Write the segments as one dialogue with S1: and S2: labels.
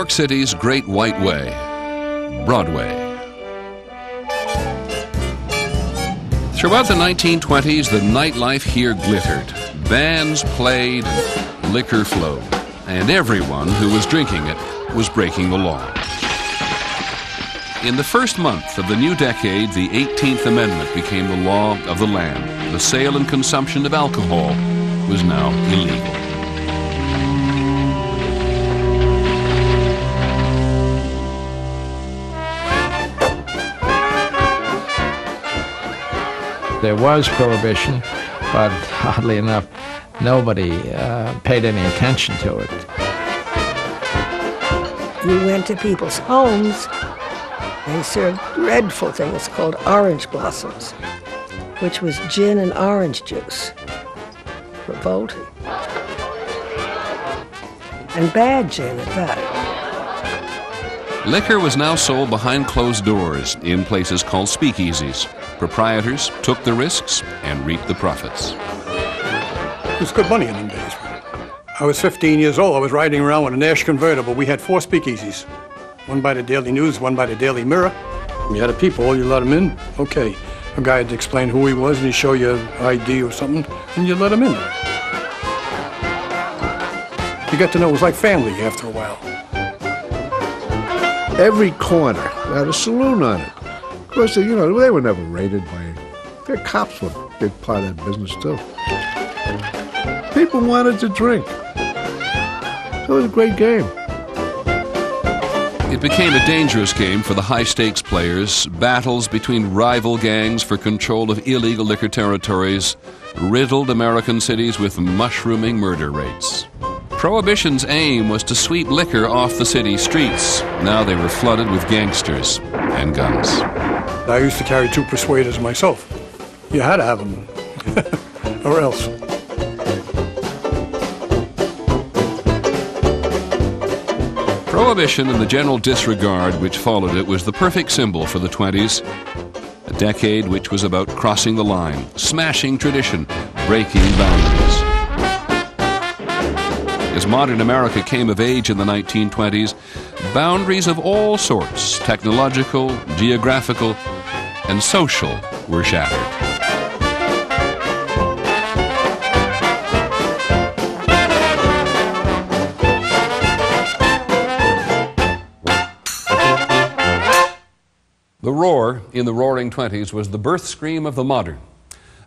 S1: York City's Great White Way, Broadway. Throughout the 1920s, the nightlife here glittered. Bands played, liquor flowed, and everyone who was drinking it was breaking the law. In the first month of the new decade, the 18th Amendment became the law of the land. The sale and consumption of alcohol was now illegal.
S2: There was prohibition, but oddly enough, nobody uh, paid any attention to it.
S3: We went to people's homes, they served dreadful things called orange blossoms, which was gin and orange juice. Revolting. And bad gin at that.
S1: Liquor was now sold behind closed doors in places called speakeasies. Proprietors took the risks and reaped the profits.
S4: It was good money in them days. I was 15 years old. I was riding around with a Nash convertible. We had four speakeasies. One by the Daily News, one by the Daily Mirror. You had a people, you let them in. Okay. A guy had to explain who he was and he'd show you an ID or something, and you let him in. You got to know it was like family after a while.
S5: Every corner had a saloon on it. Of course, you know, they were never raided by. Their cops were a big part of that business, too. People wanted to drink. So it was a great game.
S1: It became a dangerous game for the high stakes players. Battles between rival gangs for control of illegal liquor territories riddled American cities with mushrooming murder rates. Prohibition's aim was to sweep liquor off the city streets. Now they were flooded with gangsters and guns.
S4: I used to carry two persuaders myself. You had to have them, or else.
S1: Prohibition and the general disregard which followed it was the perfect symbol for the 20s. A decade which was about crossing the line, smashing tradition, breaking boundaries. As modern America came of age in the 1920s, boundaries of all sorts, technological, geographical, and social, were shattered. The roar in the roaring 20s was the birth scream of the modern.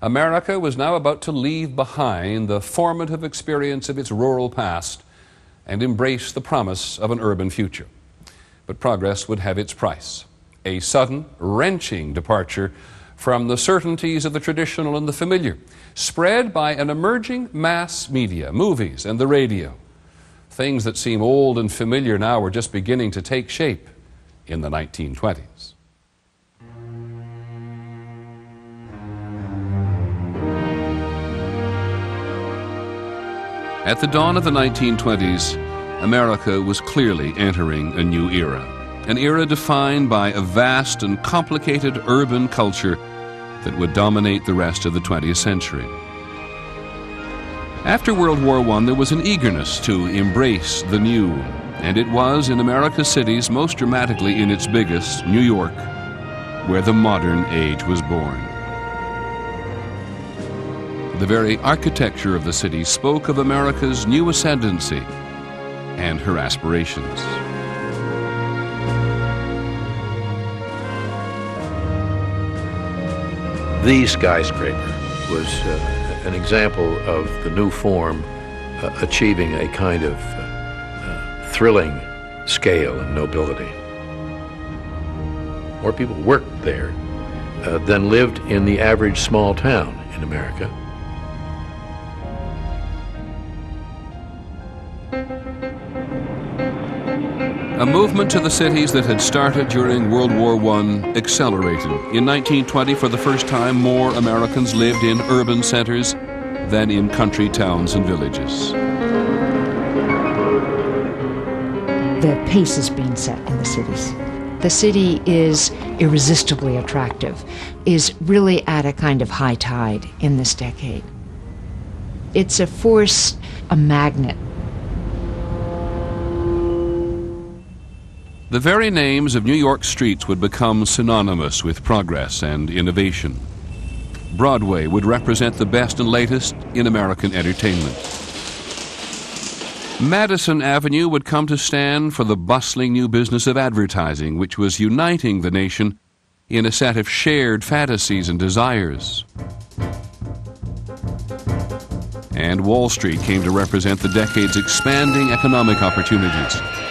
S1: America was now about to leave behind the formative experience of its rural past and embrace the promise of an urban future. But progress would have its price a sudden, wrenching departure from the certainties of the traditional and the familiar, spread by an emerging mass media, movies, and the radio. Things that seem old and familiar now were just beginning to take shape in the 1920s. At the dawn of the 1920s, America was clearly entering a new era. An era defined by a vast and complicated urban culture that would dominate the rest of the 20th century. After World War I, there was an eagerness to embrace the new, and it was in America's cities, most dramatically in its biggest, New York, where the modern age was born. The very architecture of the city spoke of America's new ascendancy and her aspirations.
S6: The skyscraper was uh, an example of the new form uh, achieving a kind of uh, thrilling scale and nobility. More people worked there uh, than lived in the average small town in America.
S1: A movement to the cities that had started during World War I accelerated. In 1920, for the first time, more Americans lived in urban centers than in country towns and villages.
S7: The pace is being set in the cities. The city is irresistibly attractive, is really at a kind of high tide in this decade. It's a force, a magnet
S1: The very names of New York streets would become synonymous with progress and innovation. Broadway would represent the best and latest in American entertainment. Madison Avenue would come to stand for the bustling new business of advertising, which was uniting the nation in a set of shared fantasies and desires. And Wall Street came to represent the decade's expanding economic opportunities.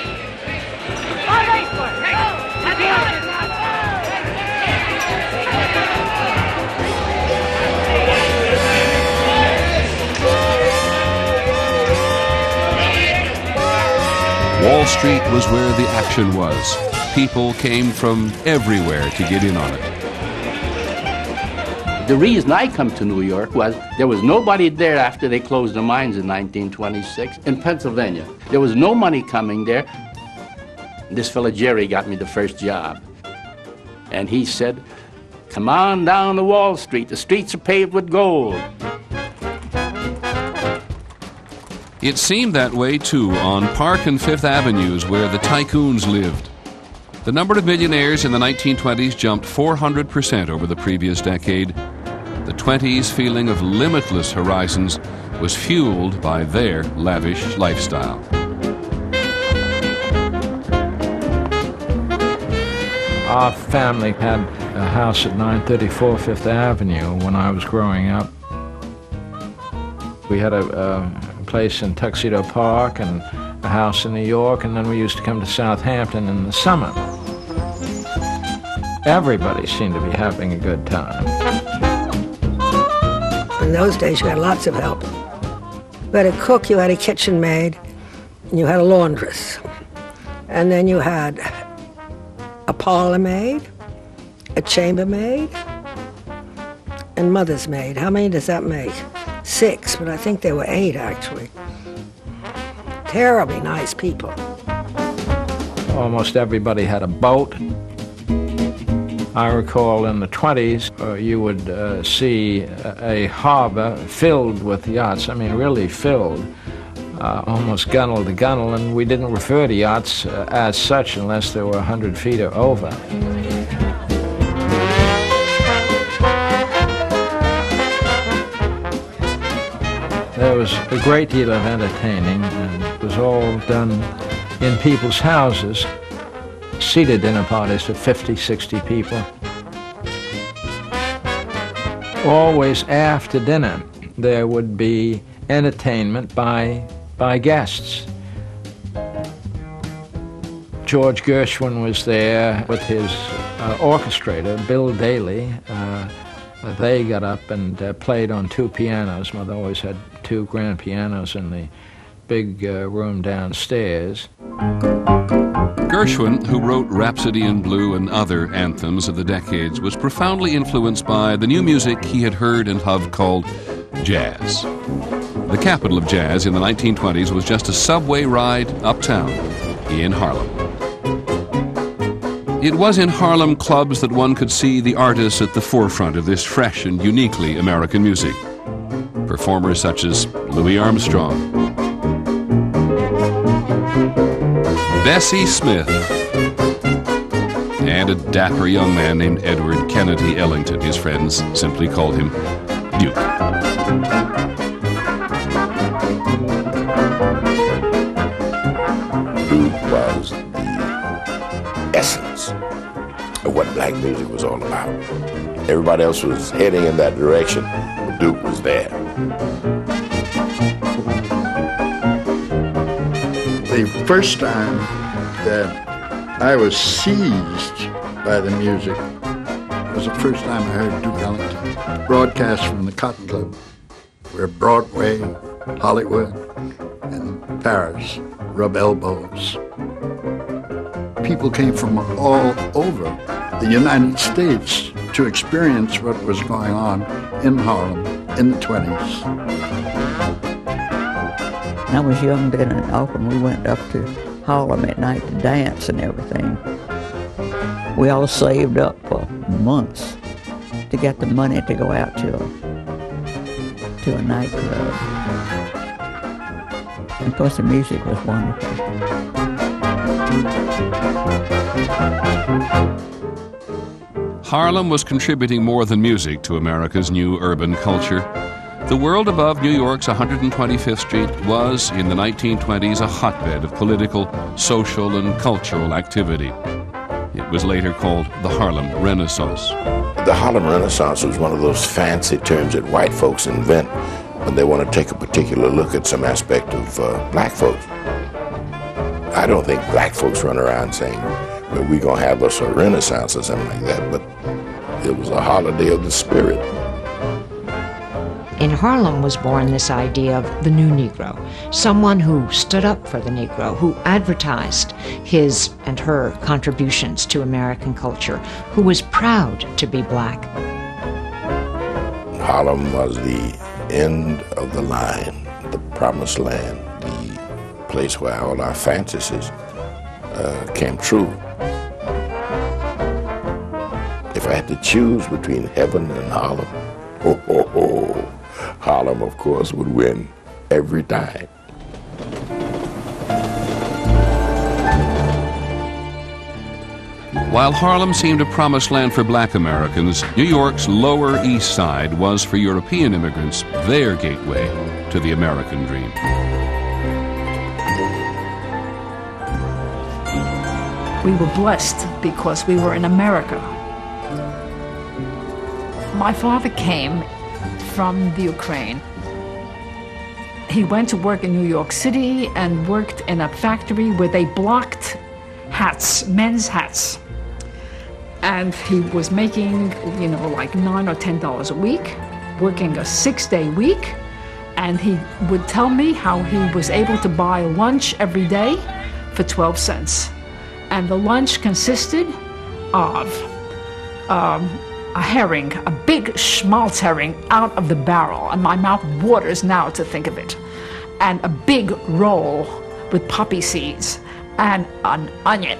S1: Wall Street was where the action was. People came from everywhere to get in on it.
S8: The reason I come to New York was there was nobody there after they closed the mines in 1926 in Pennsylvania. There was no money coming there. This fellow Jerry got me the first job. And he said, Come on down to Wall Street. The streets are paved with gold.
S1: It seemed that way too on Park and Fifth Avenues where the tycoons lived. The number of millionaires in the 1920s jumped 400% over the previous decade. The 20s' feeling of limitless horizons was fueled by their lavish lifestyle.
S2: Our family had a house at 934 Fifth Avenue when I was growing up. We had a, a place in Tuxedo Park and a house in New York, and then we used to come to Southampton in the summer. Everybody seemed to be having a good time.
S3: In those days, you had lots of help. You had a cook, you had a kitchen maid, and you had a laundress. And then you had a parlor maid, a chambermaid, and mother's maid. How many does that make? Six, but I think there were eight actually. Terribly nice people.
S2: Almost everybody had a boat. I recall in the 20s, uh, you would uh, see a, harbor filled with yachts. I mean, really filled, uh, almost gunnel to gunnel, and we didn't refer to yachts uh, as such unless they were 100 feet or over. There was a great deal of entertaining, and it was all done in people's houses, seated dinner parties for 50, 60 people. Always after dinner, there would be entertainment by, by guests. George Gershwin was there with his uh, orchestrator, Bill Daly. Uh, they got up and uh, played on two pianos. Mother always had two grand pianos in the big uh, room downstairs.
S1: Gershwin, who wrote Rhapsody in Blue and other anthems of the decades, was profoundly influenced by the new music he had heard and loved called jazz. The capital of jazz in the 1920s was just a subway ride uptown in Harlem. It was in Harlem clubs that one could see the artists at the forefront of this fresh and uniquely American music performers such as Louis Armstrong, Bessie Smith, and a dapper young man named Edward Kennedy Ellington. His friends simply called him Duke.
S9: Black music was all about. Everybody else was heading in that direction, but Duke was there.
S5: The first time
S10: that I was seized by the music. Was the first time I heard Duke Ellington broadcast from the Cotton Club, where Broadway, Hollywood, and Paris rub elbows. People came from all over the United States to experience what was going on in Harlem in the 20s.
S11: I was young then, and often we went up to Harlem at night to dance and everything. We all saved up for months to get the money to go out to a, to a nightclub. Of course, the music was wonderful.
S1: Harlem was contributing more than music to America's new urban culture. The world above New York's 125th Street was, in the 1920s, a hotbed of political, social, and cultural activity. It was later called the Harlem Renaissance.
S9: The Harlem Renaissance was one of those fancy terms that white folks invent when they want to take a particular look at some aspect of uh, black folks. I don't think black folks run around saying, we're going to have us a renaissance or something like that, but it was a holiday of the spirit.
S7: In Harlem was born this idea of the new Negro, someone who stood up for the Negro, who advertised his and her contributions to American culture, who was proud to be black.
S9: Harlem was the end of the line, the promised land, the place where all our fantasies uh, came true. If I had to choose between heaven and Harlem, ho, ho, ho, Harlem, of course, would win every time.
S1: While Harlem seemed a promised land for black Americans, New York's Lower East Side was for European immigrants their gateway to the American dream.
S12: We were blessed because we were in America. My father came from the Ukraine. He went to work in New York City and worked in a factory where they blocked hats, men's hats. And he was making, you know, like nine or ten dollars a week, working a six day week. And he would tell me how he was able to buy lunch every day for 12 cents. And the lunch consisted of um, a herring, a big schmaltz herring out of the barrel, and my mouth waters now to think of it, and a big roll with poppy seeds and an onion.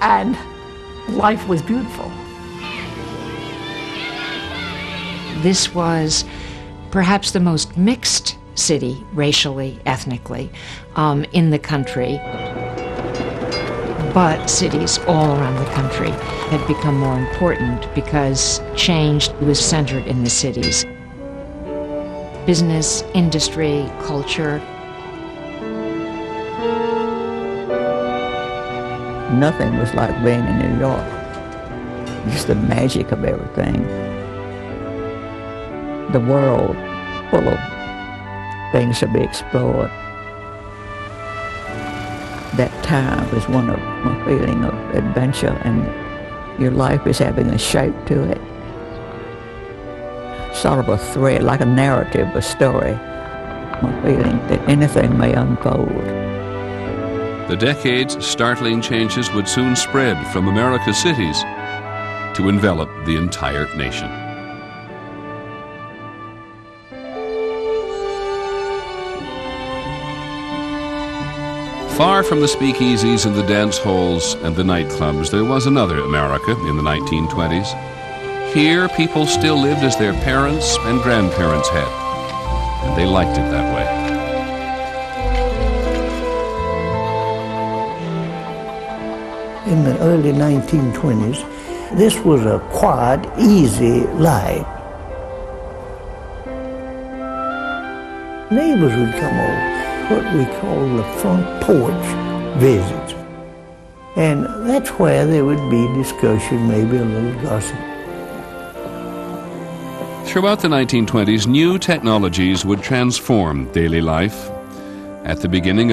S12: And life was beautiful.
S7: This was perhaps the most mixed city, racially, ethnically, um, in the country. But cities all around the country had become more important because change was centered in the cities. Business, industry, culture.
S11: Nothing was like being in New York. Just the magic of everything. The world full of things to be explored. Time was one of a feeling of adventure and your life is having a shape to it. Sort of a thread, like a narrative, a story. A feeling that anything may unfold.
S1: The decade's startling changes would soon spread from America's cities to envelop the entire nation. Far from the speakeasies and the dance halls and the nightclubs, there was another America in the 1920s. Here, people still lived as their parents and grandparents had, and they liked it that way.
S13: in the early 1920s, this was a quiet, easy life. Neighbors would come over, what we call the front porch visits. And that's where there would be discussion, maybe a little gossip.
S1: Throughout the 1920s, new technologies would transform daily life. At the beginning